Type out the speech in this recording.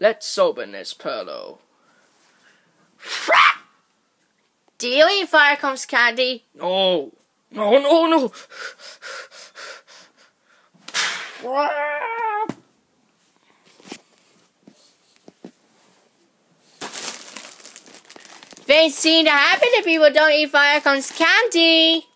Let's open this pillow. Do you eat Firecomb's candy? No. No, no, no. Things seem to happen to people don't eat Firecomb's candy.